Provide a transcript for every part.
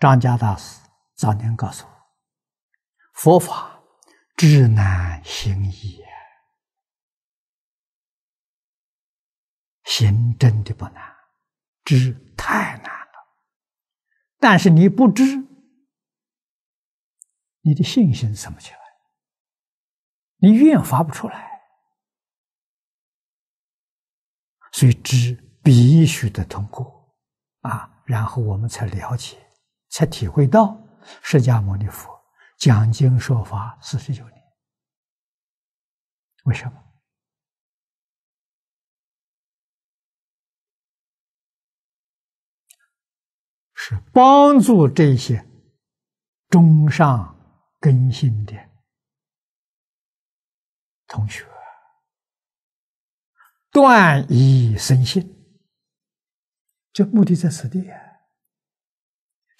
张家大师早年告诉我，佛法至难行易，行真的不难，知太难了。但是你不知，你的信心生不起来，你愿发不出来，所以知必须得通过啊，然后我们才了解。才体会到释迦牟尼佛讲经说法四十九年，为什么？是帮助这些中上根性的同学断疑生信，这目的在此地啊。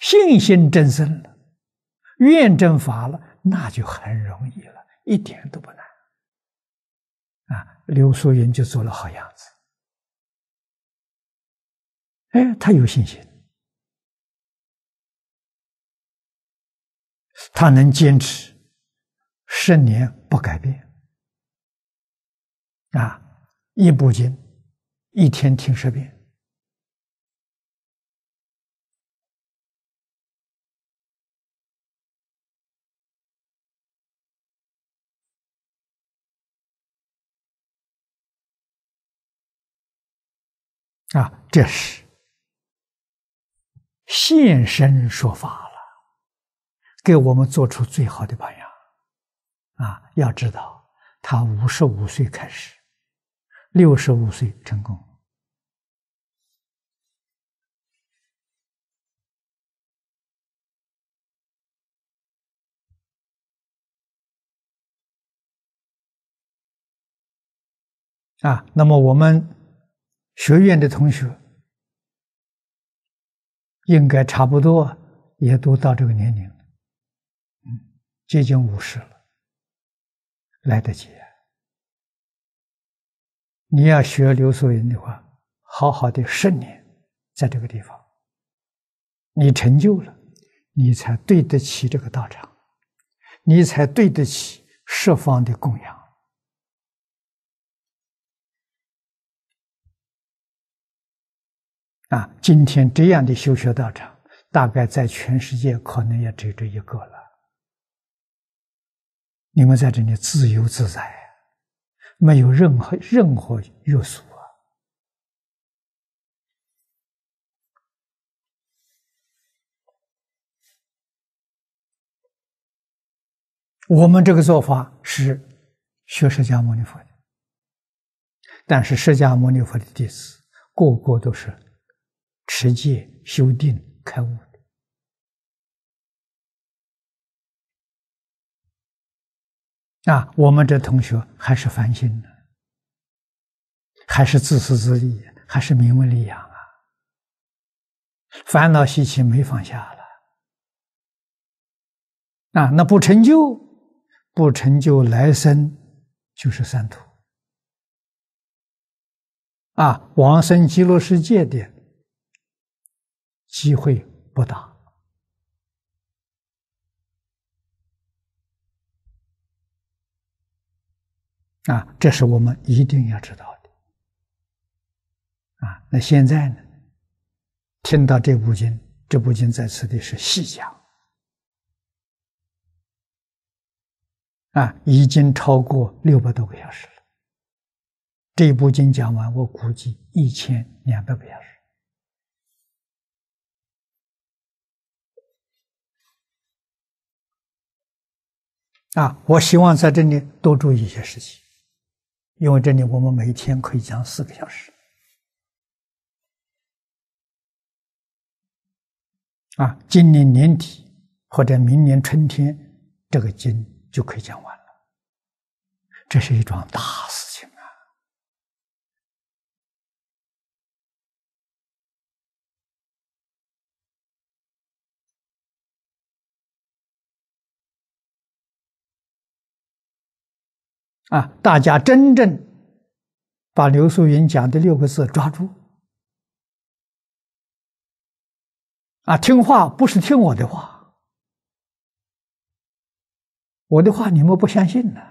信心真生了，愿真法了，那就很容易了，一点都不难。啊，刘素云就做了好样子。哎，他有信心，他能坚持十年不改变。啊，一部经，一天听十遍。啊，这是现身说法了，给我们做出最好的榜样。啊，要知道，他五十五岁开始，六十五岁成功。啊，那么我们。学院的同学应该差不多也都到这个年龄了，嗯，接近五十了，来得及。你要学刘素云的话，好好的十年在这个地方，你成就了，你才对得起这个道场，你才对得起十方的供养。啊，今天这样的修学道场，大概在全世界可能也只有这一个了。你们在这里自由自在，没有任何任何约束啊。我们这个做法是学释迦牟尼佛的，但是释迦牟尼佛的弟子个个都是。持戒、修定、开悟的啊！我们这同学还是烦心呢，还是自私自利，还是名闻利养啊！烦恼习气没放下了啊！那不成就，不成就，来生就是三途啊！往生极乐世界的。机会不大啊，这是我们一定要知道的啊。那现在呢，听到这部经，这部经在此地是细讲啊，已经超过六百多个小时了。这部经讲完，我估计一千两百个小时。啊，我希望在这里多注意一些事情，因为这里我们每天可以讲四个小时。啊，今年年底或者明年春天，这个经就可以讲完了，这是一桩大事。啊！大家真正把刘素云讲的六个字抓住，啊，听话不是听我的话，我的话你们不相信呢，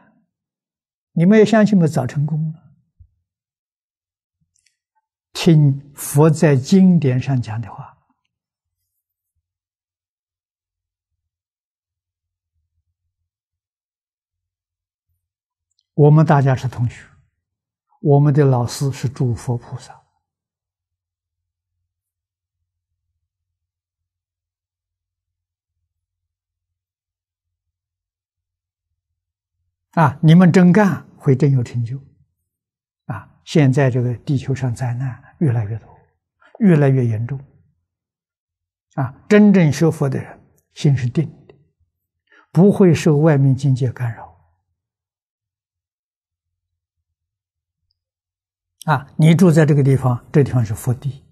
你们要相信，嘛，早成功了。听佛在经典上讲的话，我们大家是同学，我们的老师是诸佛菩萨。啊！你们真干，会真有成就。啊！现在这个地球上灾难越来越多，越来越严重。啊！真正学佛的人，心是定的，不会受外面境界干扰。啊！你住在这个地方，这地方是福地。